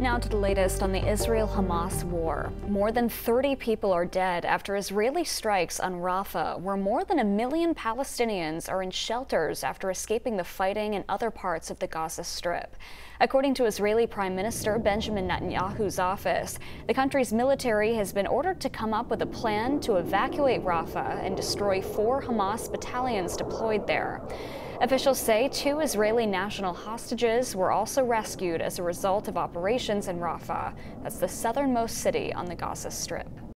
Now to the latest on the Israel Hamas war. More than 30 people are dead after Israeli strikes on Rafah, where more than a million Palestinians are in shelters after escaping the fighting in other parts of the Gaza Strip. According to Israeli Prime Minister Benjamin Netanyahu's office, the country's military has been ordered to come up with a plan to evacuate Rafah and destroy four Hamas battalions deployed there. Officials say two Israeli national hostages were also rescued as a result of operations in Rafah. That's the southernmost city on the Gaza Strip.